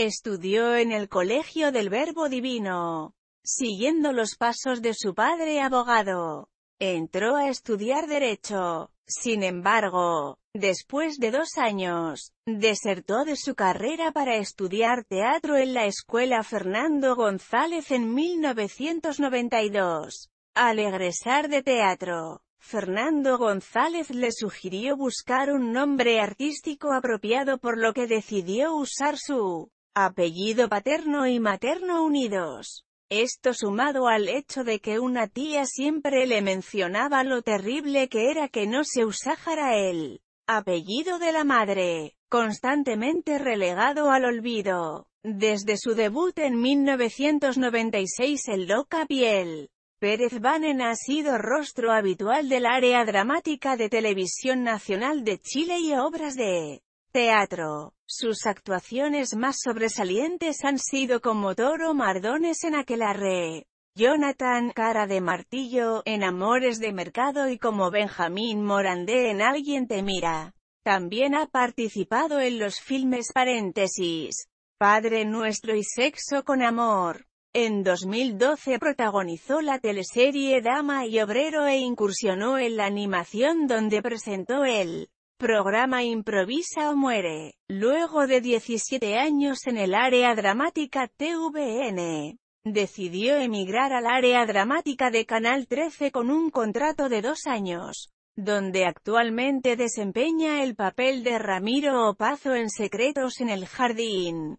Estudió en el Colegio del Verbo Divino, siguiendo los pasos de su padre abogado. Entró a estudiar Derecho. Sin embargo, después de dos años, desertó de su carrera para estudiar teatro en la Escuela Fernando González en 1992. Al egresar de teatro, Fernando González le sugirió buscar un nombre artístico apropiado por lo que decidió usar su apellido paterno y materno unidos. Esto sumado al hecho de que una tía siempre le mencionaba lo terrible que era que no se usara el apellido de la madre, constantemente relegado al olvido. Desde su debut en 1996 en Loca Piel, Pérez Banen ha sido rostro habitual del área dramática de Televisión Nacional de Chile y obras de teatro. Sus actuaciones más sobresalientes han sido como Toro Mardones en Aquelarre, Jonathan Cara de Martillo en Amores de Mercado y como Benjamín Morandé en Alguien te mira. También ha participado en los filmes paréntesis, Padre Nuestro y Sexo con Amor. En 2012 protagonizó la teleserie Dama y Obrero e incursionó en la animación donde presentó el programa Improvisa o Muere. Luego de 17 años en el área dramática TVN, decidió emigrar al área dramática de Canal 13 con un contrato de dos años, donde actualmente desempeña el papel de Ramiro Opazo en Secretos en el Jardín.